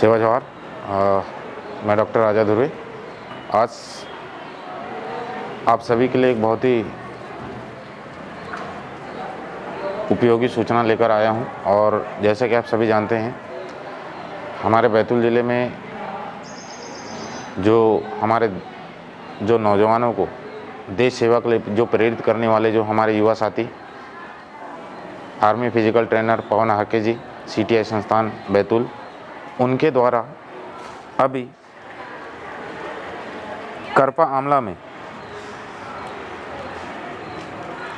सेवा जवाहर मैं डॉक्टर राजा धुर्वे आज आप सभी के लिए एक बहुत ही उपयोगी सूचना लेकर आया हूँ और जैसे कि आप सभी जानते हैं, हमारे बैतूल ज़िले में जो हमारे, जो नौजवानों को देश सेवा के लिए जो प्रेरित करने वाले जो हमारे युवा साथी, आर्मी फ़िज़िकल ट्रेनर पवन हाके जी सी संस्थान बैतूल उनके द्वारा अभी करपा आमला में,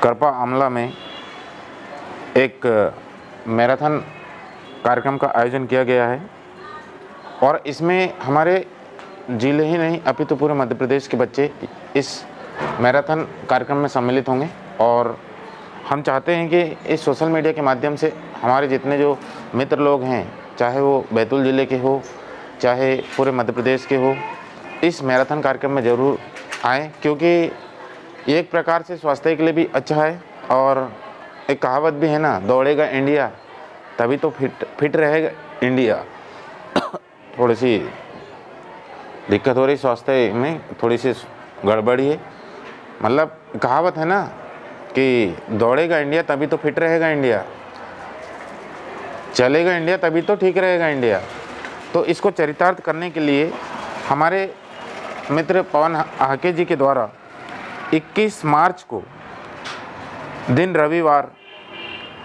करपा आमला में एक मैराथन कार्यक्रम का आयोजन किया गया है और इसमें हमारे ज़िले ही नहीं, अपितु पूरे मध्य प्रदेश के बच्चे इस मैराथन कार्यक्रम में सम्मिलित होंगे और हम चाहते हैं कि इस सोशल मीडिया के माध्यम से हमारे जितने जो मित्र लोग हैं चाहे वो बैतूल ज़िले के हो, चाहे पूरे मध्य प्रदेश के हो, इस मैराथन कार्यक्रम में ज़रूर आएँ, क्योंकि एक प्रकार से स्वास्थ्य के लिए भी अच्छा है और एक कहावत भी है ना, दौड़ेगा इंडिया, तभी तो फिट फिट रहेगा इंडिया। थोड़ी सी दिक्कत हो रही स्वास्थ्य में थोड़ी सी गड़बड़ी है। मतलब कहावत है ना कि दौड़ेगा इंडिया, तभी तो फिट रहेगा इंडिया। चलेगा इंडिया, तभी तो ठीक रहेगा इंडिया। तो इसको चरितार्थ करने के लिए हमारे मित्र पवन हाके जी के द्वारा 21 मार्च को दिन रविवार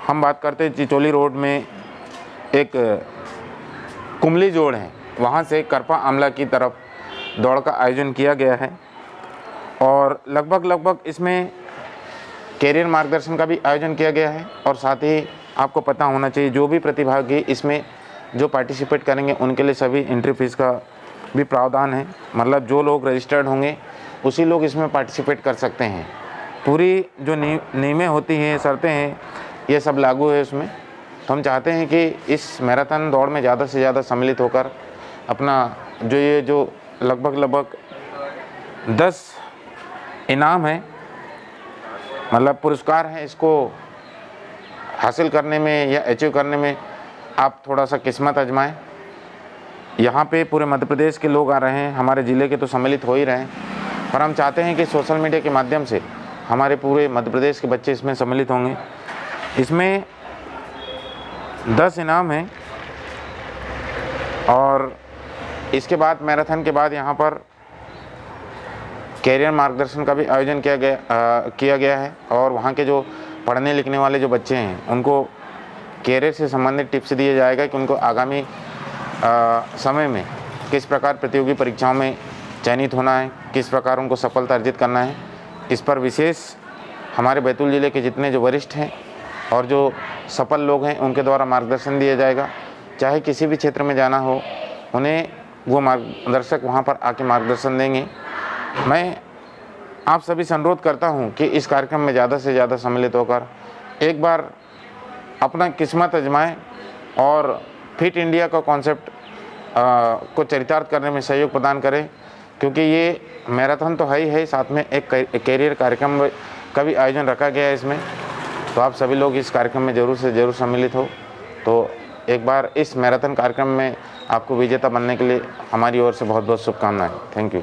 हम बात करते हैं चिचोली रोड में एक कुमली जोड़ है। वहाँ से करपा आमला की तरफ़ दौड़ का आयोजन किया गया है और लगभग लगभग इसमें कैरियर मार्गदर्शन का भी आयोजन किया गया है और साथ ही आपको पता होना चाहिए, जो भी प्रतिभागी इसमें जो पार्टिसिपेट करेंगे, उनके लिए सभी एंट्री फ़ीस का भी प्रावधान है। मतलब जो लोग रजिस्टर्ड होंगे, उसी लोग इसमें पार्टिसिपेट कर सकते हैं। पूरी जो नियमें होती हैं, शर्तें हैं, ये सब लागू है उसमें। तो हम चाहते हैं कि इस मैराथन दौड़ में ज़्यादा से ज़्यादा सम्मिलित होकर अपना जो ये जो लगभग लगभग दस इनाम है मतलब पुरस्कार हैं इसको हासिल करने में या अचीव करने में आप थोड़ा सा किस्मत आजमाएँ। यहाँ पे पूरे मध्य प्रदेश के लोग आ रहे हैं हमारे ज़िले के तो सम्मिलित हो ही रहे हैं पर हम चाहते हैं कि सोशल मीडिया के माध्यम से हमारे पूरे मध्य प्रदेश के बच्चे इसमें सम्मिलित होंगे। इसमें दस इनाम हैं और इसके बाद मैराथन के बाद यहाँ पर कैरियर मार्गदर्शन का भी आयोजन किया गया आ, किया गया है और वहाँ के जो पढ़ने लिखने वाले जो बच्चे हैं उनको कैरियर से संबंधित टिप्स दिए जाएगा कि उनको आगामी आ, समय में किस प्रकार प्रतियोगी परीक्षाओं में चयनित होना है किस प्रकार उनको सफलता अर्जित करना है। इस पर विशेष हमारे बैतूल ज़िले के जितने जो वरिष्ठ हैं और जो सफल लोग हैं उनके द्वारा मार्गदर्शन दिया जाएगा। चाहे किसी भी क्षेत्र में जाना हो उन्हें वो मार्गदर्शक वहाँ पर आके मार्गदर्शन देंगे। मैं आप सभी से अनुरोध करता हूँ कि इस कार्यक्रम में ज़्यादा से ज़्यादा सम्मिलित होकर एक बार अपना किस्मत आजमाएँ और फिट इंडिया का कॉन्सेप्ट को चरितार्थ करने में सहयोग प्रदान करें, क्योंकि ये मैराथन तो है ही, है साथ में एक कैरियर कार्यक्रम का भी आयोजन रखा गया है इसमें। तो आप सभी लोग इस कार्यक्रम में ज़रूर से ज़रूर सम्मिलित हो। तो एक बार इस मैराथन कार्यक्रम में आपको विजेता बनने के लिए हमारी ओर से बहुत बहुत शुभकामनाएँ। Thank you